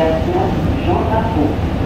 Estação Jotapu.